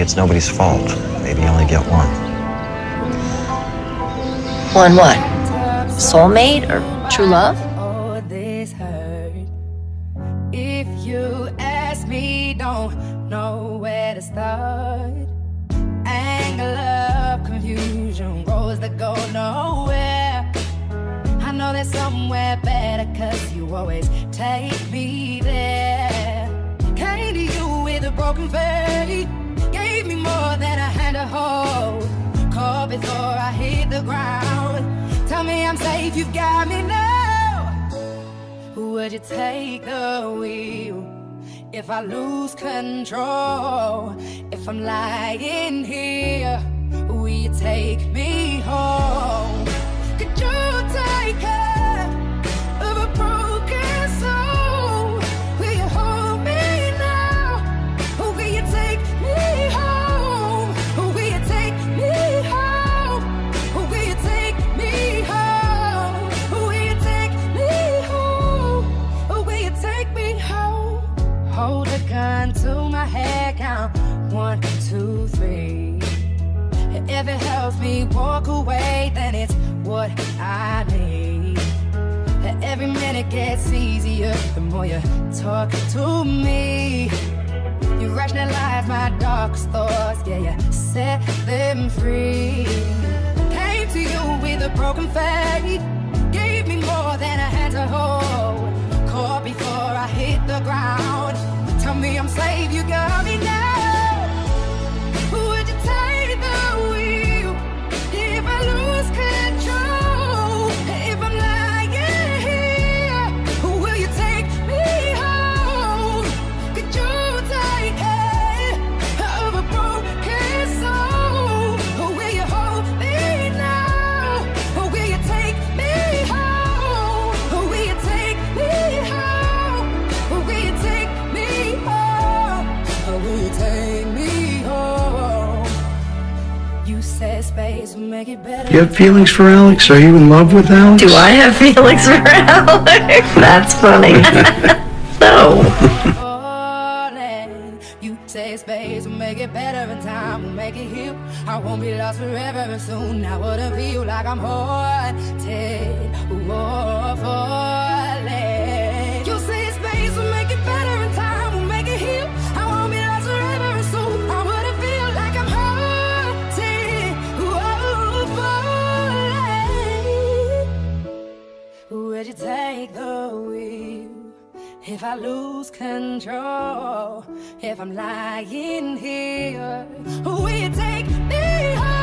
maybe it's nobody's fault. Maybe you only get one. One what? Soulmate or true love? Oh, this hurt. If you ask me, don't know where to start. Anger, love, confusion, roads that go nowhere. I know there's somewhere better, cause you always take me there. Before I hit the ground. Tell me I'm safe, you've got me now. Would you take the wheel if I lose control? If I'm lying here, two, three. If it helps me walk away, then it's what I need. Every minute gets easier the more you talk to me. You rationalize my darkest thoughts, yeah, you set them free. Came to you with a broken faith, gave me more than a hand to hold. Caught before I hit the ground. Tell me I'm safe, you got me now. You said space will make it better. You have feelings for Alex? Are you in love with Alex? Do I have feelings for Alex? That's funny. no. You say space will make it better and time will make it heal. I won't be lost forever and soon. I wouldn't feel like I'm haunted. If I lose control, if I'm lying here, will you take me home?